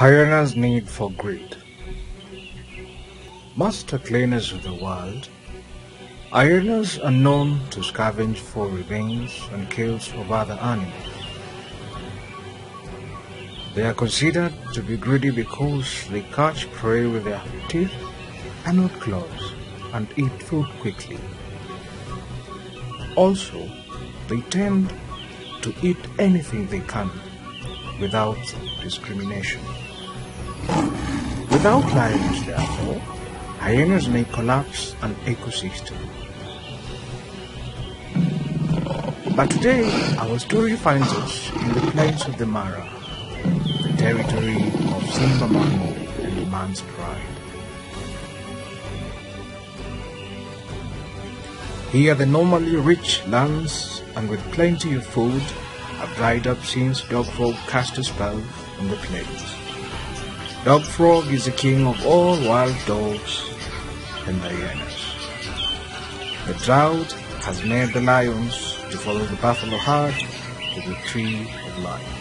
Hyena's need for greed. Master cleaners of the world, hyenas are known to scavenge for remains and kills of other animals. They are considered to be greedy because they catch prey with their teeth and not claws and eat food quickly. Also, they tend to eat anything they can without discrimination. Without lions, therefore, hyenas may collapse an ecosystem. But today, our story finds us in the plains of the Mara, the territory of Simbaman and the man's pride. Here the normally rich lands and with plenty of food have dried up since Dog Frog cast a spell on the plains. Dog Frog is the king of all wild dogs and hyenas. The drought has made the lions to follow the buffalo herd to the tree of life.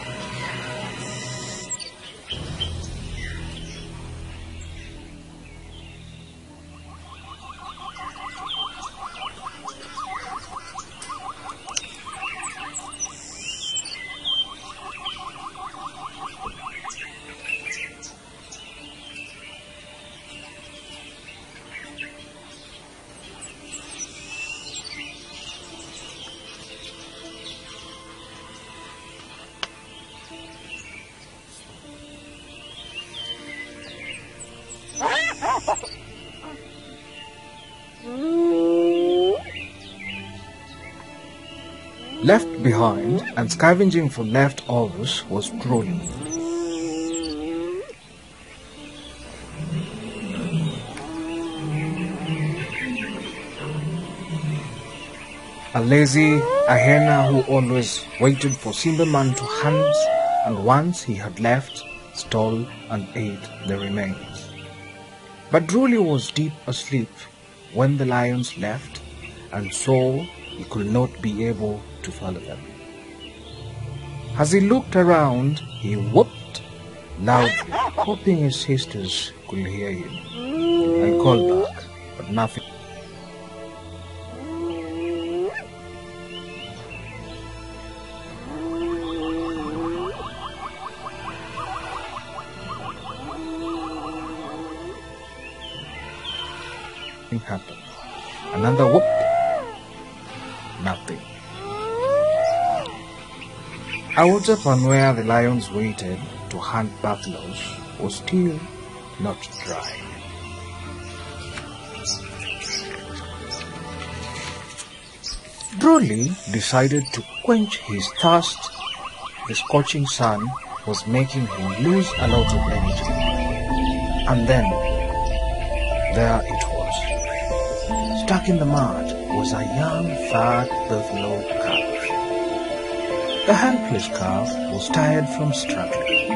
Left behind and scavenging for leftovers was Drolly. A lazy hyena who always waited for Simbaman to hunt and once he had left, stole and ate the remains. But Drolly was deep asleep when the lions left and so he could not be able to follow them. As he looked around, he whooped loudly, hoping his sisters could hear him, and called back, but nothing. happened. Another whoop, nothing. Out upon where the lions waited to hunt buffaloes was still not dry. Drolly decided to quench his thirst. The scorching sun was making him lose a lot of energy. And then, there it was. Stuck in the mud was a young fat buffalo calf. The helpless calf was tired from struggling.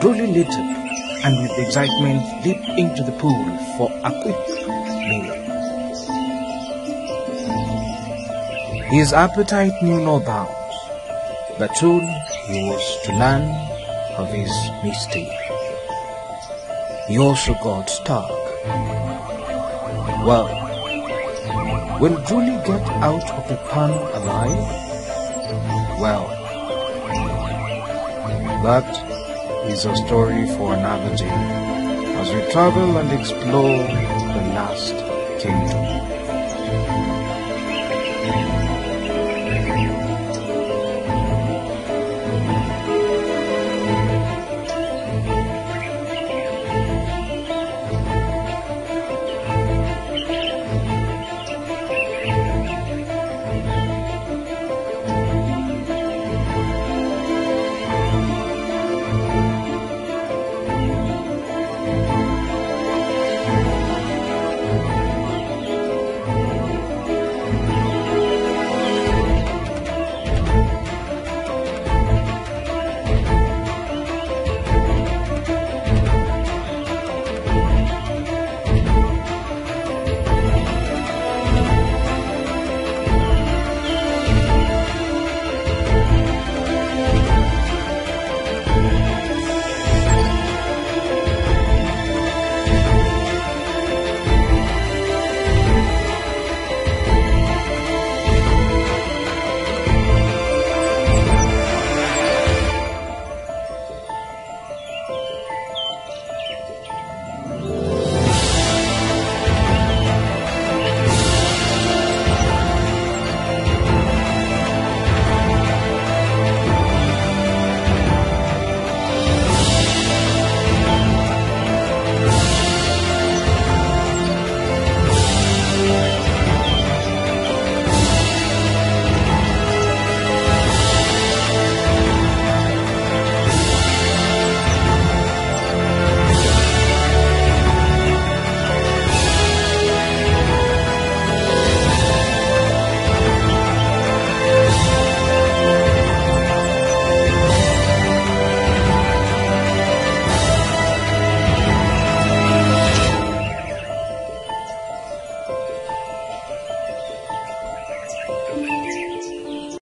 Drolly lit up and with excitement leaped into the pool for a quick meal. His appetite knew no bounds, but soon he was to learn of his mistake. He also got stuck. Well, will Drolly get out of the pan alive? Well, that is a story for another day as we travel and explore the last kingdom.